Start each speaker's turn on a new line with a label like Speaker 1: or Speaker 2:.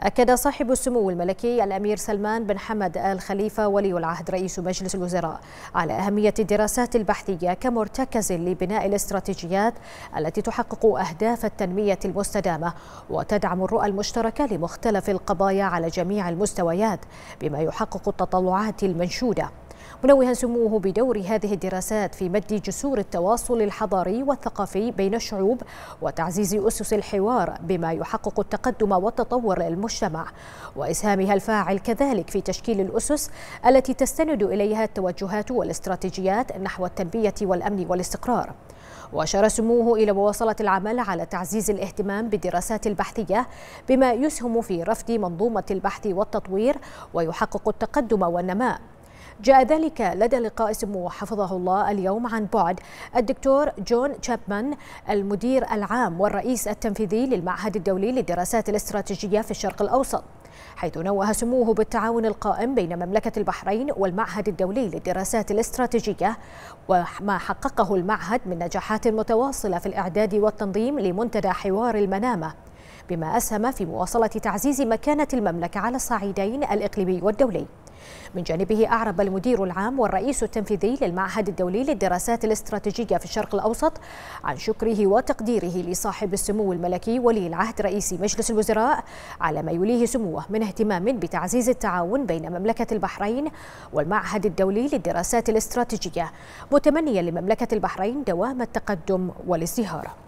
Speaker 1: أكد صاحب السمو الملكي الأمير سلمان بن حمد آل خليفة ولي العهد رئيس مجلس الوزراء على أهمية الدراسات البحثية كمرتكز لبناء الاستراتيجيات التي تحقق أهداف التنمية المستدامة وتدعم الرؤى المشتركة لمختلف القضايا على جميع المستويات بما يحقق التطلعات المنشودة. منوها سموه بدور هذه الدراسات في مد جسور التواصل الحضاري والثقافي بين الشعوب وتعزيز أسس الحوار بما يحقق التقدم والتطور للمجتمع وإسهامها الفاعل كذلك في تشكيل الأسس التي تستند إليها التوجهات والاستراتيجيات نحو التنمية والأمن والاستقرار. وأشار سموه إلى مواصلة العمل على تعزيز الاهتمام بالدراسات البحثية بما يسهم في رفض منظومة البحث والتطوير ويحقق التقدم والنماء. جاء ذلك لدى لقاء سمو حفظه الله اليوم عن بعد الدكتور جون تشابمان المدير العام والرئيس التنفيذي للمعهد الدولي للدراسات الاستراتيجية في الشرق الأوسط حيث نوه سموه بالتعاون القائم بين مملكة البحرين والمعهد الدولي للدراسات الاستراتيجية وما حققه المعهد من نجاحات متواصلة في الإعداد والتنظيم لمنتدى حوار المنامة بما أسهم في مواصلة تعزيز مكانة المملكة على الصعيدين الإقليمي والدولي. من جانبه أعرب المدير العام والرئيس التنفيذي للمعهد الدولي للدراسات الاستراتيجية في الشرق الأوسط عن شكره وتقديره لصاحب السمو الملكي ولي العهد رئيس مجلس الوزراء على ما يليه سموه من اهتمام بتعزيز التعاون بين مملكة البحرين والمعهد الدولي للدراسات الاستراتيجية متمنيا لمملكة البحرين دوام التقدم والازدهار.